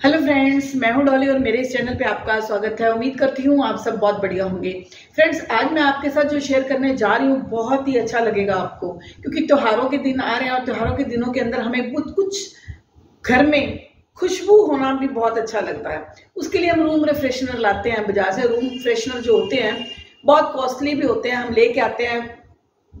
Hello friends मैं हूँ डॉली और मेरे इस चैनल पे आपका स्वागत है। उम्मीद करती हूँ आप सब बहुत बढ़िया होंगे। फ्रेंड्स आज मैं आपके साथ जो शेयर करने जा रही हूँ, बहुत ही अच्छा लगेगा आपको। क्योंकि त्योहारों के दिन आ रहे हैं और त्योहारों के दिनों के अंदर हमें कुछ कुछ घर में खुशबू होना भी बहुत अच्छा लगता है। उसके लिए हम रूम रिफ्रेशनर लाते हैं, बाज़ार से रूम फ्रेशनर जो होते हैं, बहुत कॉस्टली भी होते हैं। हम लेके आते हैं।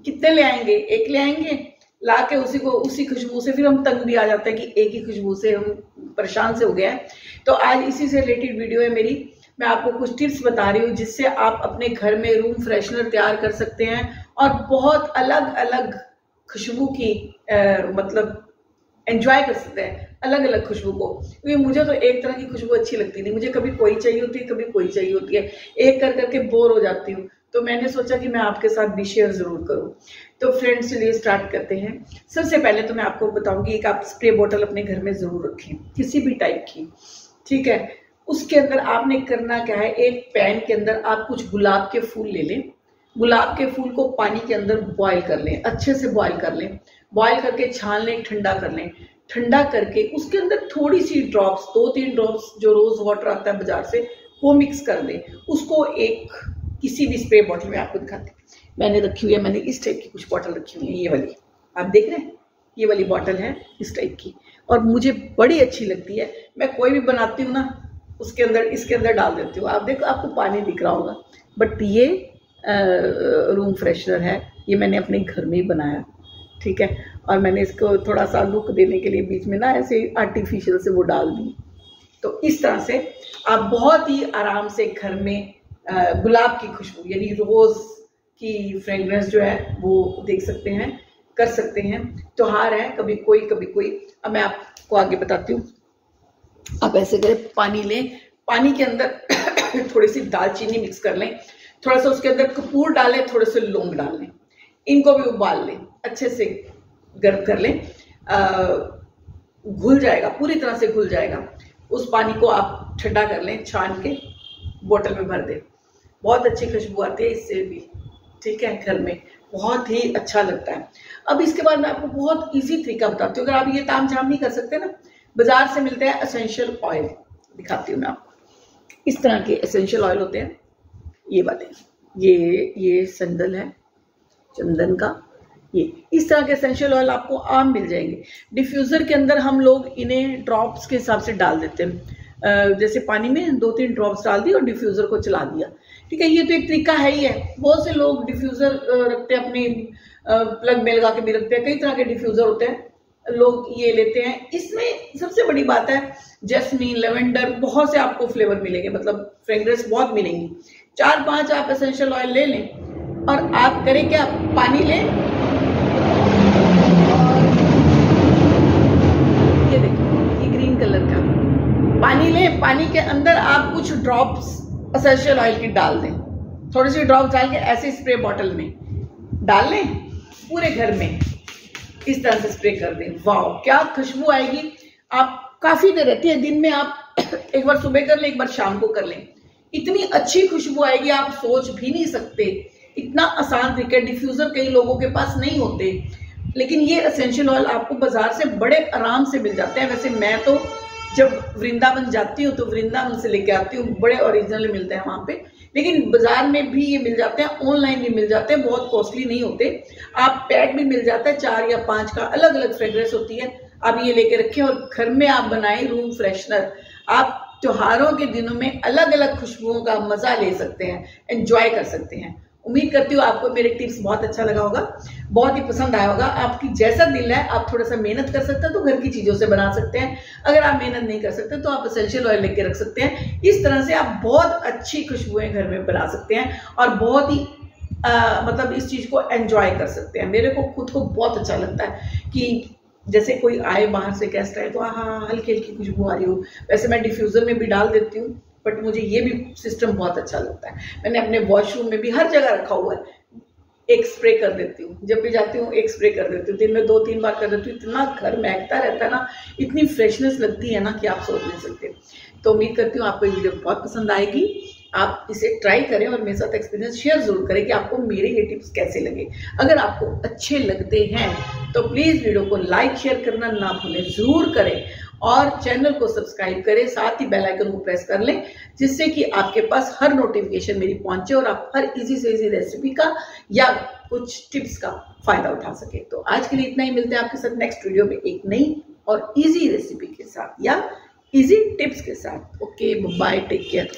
कितने ले आएँगे? एक ले आएँगे? ला के उसी को, उसी खुशबू से फिर हम तंग भी आ जाते हैं कि एक ही खुशबू से हम परेशान से हो गया है। तो आज इसी से रिलेटेड वीडियो है मेरी। मैं आपको कुछ टिप्स बता रही हूँ जिससे आप अपने घर में रूम फ्रेशनर तैयार कर सकते हैं और बहुत अलग अलग खुशबू की आ, मतलब एंजॉय कर सकते हैं अलग अलग खुशबू को। क्योंकि मुझे तो एक तरह की खुशबू अच्छी लगती नहीं। मुझे कभी कोई चाहिए होती है, कभी कोई चाहिए होती है। एक कर करके बोर हो जाती हूँ। तो मैंने सोचा कि मैं आपके साथ भी शेयर ज़रूर करूँ। तो फ्रेंड्स चलिए स्टार्ट करते हैं। सबसे पहले तो मैं आपको बताऊँगी, एक आप स्प्रे बोतल अपने घर में ज़रूर रखें, किसी भी टाइप की। ठीक है? उसके अंदर आपने करना क्या है? एक पैन के अंदर आप कुछ गुलाब के फूल ले लें। गुलाब के फूल को पानी के अंदर बॉयल कर लें, अच्छे से बॉयल कर लें। बॉयल करके छान लें, ठंडा कर लें। ठंडा करके उसके अंदर थोड़ी सी ड्रॉप्स दो तीन ड्रॉप्स जो रोज वाटर आता है बाज़ार से, वो मिक्स कर दें। उसको एक किसी भी स्प्रे बॉटल में आपको दिखाते मैंने रखी हुई है, मैंने इस टाइप की कुछ बॉटल रखी हुई है, ये वाली। आप देख रहे हैं? ये वाली बॉटल है इस टाइप की। और मुझे बड़ी अच्छी लगती है। मैं कोई भी बनाती हूँ ना, उसके अंदर, इसके अंदर डाल देती हूँ। आप देखो, आपको पानी दिख रहा होगा। बट ये रूम फ्रेशनर है। ये मैंने अपने घर में ही बनाया, ठीक है? और मैंने इसको थोड़ा सा लुक देने के लिए बीच में ना ऐसे आर्टिफिशियल से वो डाल दी। तो इस तरह से आप बहुत ही आराम से घर में गुलाब की खुशबू, यानी रोज़ की फ्रेगरेंस जो है, वो देख सकते हैं, कर सकते हैं। त्योहार है, कभी कोई कभी कोई। अब मैं आपको आगे बताती हूँ। आप ऐसे करें पानी लें, पानी के अंदर थोड़ी सी दालचीनी मिक्स कर लें। थोड़ा सा उसके अंदर कपूर डालें, थोड़े से लौंग डाल लें। इनको भी उबाल लें, अच्छे से गर्म कर लें। घुल जाएगा, पूरी तरह से घुल जाएगा। उस पानी को आप ठंडा कर लें, छान के बोतल में भर दें। बहुत अच्छी खुशबू आती है इससे भी, ठीक है, घर में। बहुत ही अच्छा लगता है। अब इसके बाद मैं आपको बहुत इजी तरीका बताती हूँ। अगर आप ये ताम झाम नहीं कर सकते ना, बाज़ार से मिलते हैं असेंशियल ऑयल दिखाती हूँ मैं आपको। इस तरह के असेंशियल ऑयल होते हैं। ये वाले ये ये संदल है, चंदन का। ये, इस तरह के एसेंशियल ऑयल आपको आम मिल जाएँगे। डिफ्यूज़र के अंदर हम लोग इन्हें ड्रॉप्स के हिसाब से डाल देते हैं। जैसे पानी में दो तीन ड्रॉप्स डाल दिए और डिफ्यूज़र को चला दिया। ठीक है, ये तो एक तरीका है ही है। बहुत से लोग डिफ्यूज़र रखते हैं अपने प्लग में लगा के भी रखते हैं। कई तरह के डिफ्यूज़र होते हैं। लोग ये लेते हैं। इसमें सबसे बड़ी बात है जैसमीन, लेवेंडर, बहुत से आपको फ्लेवर मिलेंगे। मतलब फ्रेग्रेंस बहुत मिलेंगी। चार पाँच आप एसेंशियल ऑयल ले लें। और आप करें क्या? पानी लें। ये देखो, ये ग्रीन कलर का। पानी लें। पानी के अंदर आप कुछ ड्रॉप्स असेंशियल ऑयल की डाल दें। थोड़ी सी ड्रॉप डाल के ऐसे स्प्रे बॉटल में डाल लें। पूरे घर में इस तरह से स्प्रे कर दें। वाह क्या खुशबू आएगी। आप काफ़ी देर रहती है। दिन में आप एक बार सुबह कर लें, एक बार शाम को कर लें। इतनी अच्छी खुशबू आएगी, आप सोच भी नहीं सकते। इतना आसान तरीका डिफ्यूजर कई लोगों के पास नहीं होते। लेकिन ये असेंशियल ऑयल आपको बाज़ार से बड़े आराम से मिल जाते हैं। वैसे मैं तो जब वृंदावन जाती हूँ तो वृंदावन से लेके आती हूँ, बड़े ओरिजिनल मिलते हैं वहाँ पे। लेकिन बाज़ार में भी ये मिल जाते हैं ऑनलाइन भी मिल जाते हैं, बहुत कॉस्टली नहीं होते। आप पैक भी मिल जाता है, चार या पाँच का अलग अलग फ्रेग्रेंस होती है। आप ये लेके रखें और घर में आप बनाए रूम फ्रेशनर आप त्योहारों के दिनों में अलग अलग खुशबुओं का मज़ा ले सकते हैं एंजॉय कर सकते हैं। उम्मीद करती हूँ आपको मेरे टिप्स बहुत अच्छा लगा होगा बहुत ही पसंद आया होगा। आपकी जैसा दिल है आप थोड़ा सा मेहनत कर सकते हैं तो घर की चीज़ों से बना सकते हैं। अगर आप मेहनत नहीं कर सकते तो आप असेंशियल ऑयल लेके रख सकते हैं। इस तरह से आप बहुत अच्छी खुशबुएँ घर में बना सकते हैं और बहुत ही आ, मतलब इस चीज़ को एंजॉय कर सकते हैं। मेरे को खुद को बहुत अच्छा लगता है कि जैसे कोई आए बाहर से गेस्ट आए तो हाँ हल्की हल्की खुशबू आ रही हो। वैसे मैं डिफ्यूजर में भी डाल देती हूँ बट मुझे ये भी सिस्टम बहुत अच्छा लगता है। मैंने अपने वॉशरूम में भी हर जगह रखा हुआ है। एक स्प्रे कर देती हूँ। जब भी जाती हूँ, एक स्प्रे कर देती हूँ। दिन में दो, तीन बार कर देती हूँ। इतना घर महकता रहता है ना, इतनी फ्रेशनेस लगती है ना कि आप सोच नहीं सकते। तो उम्मीद करती हूँ आपको ये वीडियो बहुत पसंद आएगी। आप इसे ट्राई करें और मेरे साथ एक्सपीरियंस शेयर ज़रूर करें कि आपको मेरे ये टिप्स कैसे लगे। अगर आपको अच्छे लगते हैं तो प्लीज़ वीडियो को लाइक शेयर करना ना भूलें, ज़रूर करें। और चैनल को सब्सक्राइब करें, साथ ही बेल आइकन को प्रेस कर लें, जिससे कि आपके पास हर नोटिफिकेशन मेरी पहुँचे और आप हर इजी से इजी रेसिपी का या कुछ टिप्स का फ़ायदा उठा सके। तो आज के लिए इतना ही, मिलते हैं आपके साथ नेक्स्ट वीडियो में एक नई और इजी रेसिपी के साथ या इजी टिप्स के साथ। Okay bye take care